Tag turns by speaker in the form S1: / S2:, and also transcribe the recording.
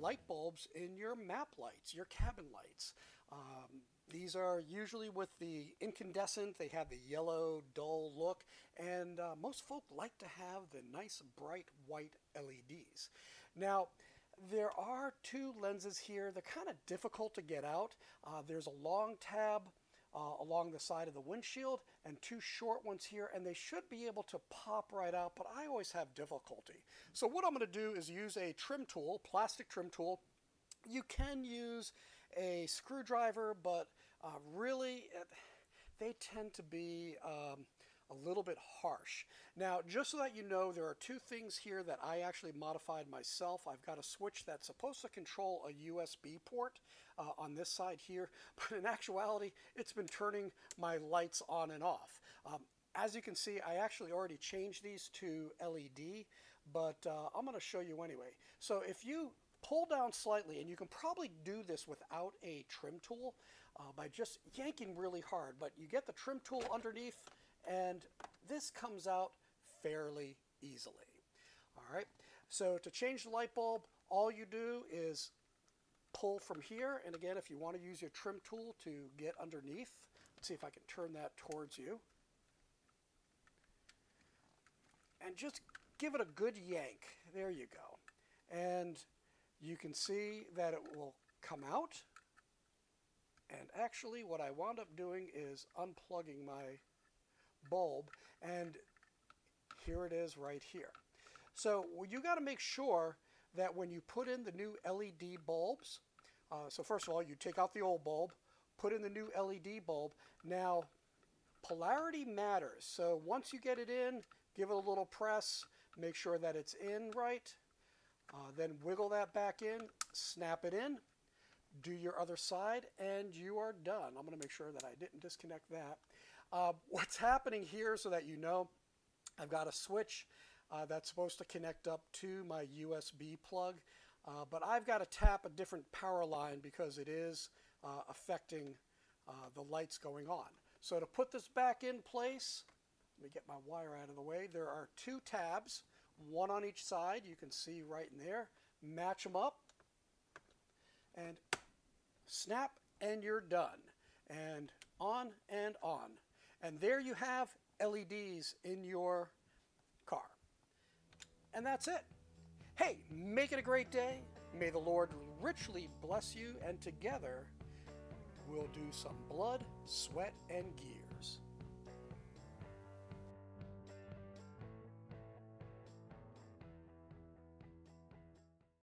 S1: light bulbs in your map lights, your cabin lights. Um, these are usually with the incandescent, they have the yellow, dull look, and uh, most folk like to have the nice bright white LEDs. Now, there are two lenses here. They're kind of difficult to get out. Uh, there's a long tab uh, along the side of the windshield and two short ones here and they should be able to pop right out but I always have difficulty. So what I'm going to do is use a trim tool, plastic trim tool. You can use a screwdriver but uh, really it, they tend to be um, a little bit harsh. Now, just so that you know, there are two things here that I actually modified myself. I've got a switch that's supposed to control a USB port uh, on this side here, but in actuality, it's been turning my lights on and off. Um, as you can see, I actually already changed these to LED, but uh, I'm going to show you anyway. So if you pull down slightly, and you can probably do this without a trim tool uh, by just yanking really hard, but you get the trim tool underneath, and this comes out fairly easily. All right, so to change the light bulb, all you do is pull from here. And again, if you want to use your trim tool to get underneath, let's see if I can turn that towards you. And just give it a good yank. There you go. And you can see that it will come out. And actually what I wound up doing is unplugging my bulb and here it is right here. So you got to make sure that when you put in the new LED bulbs, uh, so first of all you take out the old bulb, put in the new LED bulb. Now polarity matters. So once you get it in, give it a little press, make sure that it's in right, uh, then wiggle that back in, snap it in, do your other side, and you are done. I'm going to make sure that I didn't disconnect that. Uh, what's happening here so that you know, I've got a switch uh, that's supposed to connect up to my USB plug, uh, but I've got to tap a different power line because it is uh, affecting uh, the lights going on. So to put this back in place, let me get my wire out of the way. There are two tabs, one on each side. You can see right in there. Match them up and snap and you're done. And on and on. And there you have LEDs in your car. And that's it. Hey, make it a great day. May the Lord richly bless you, and together we'll do some blood, sweat, and gear.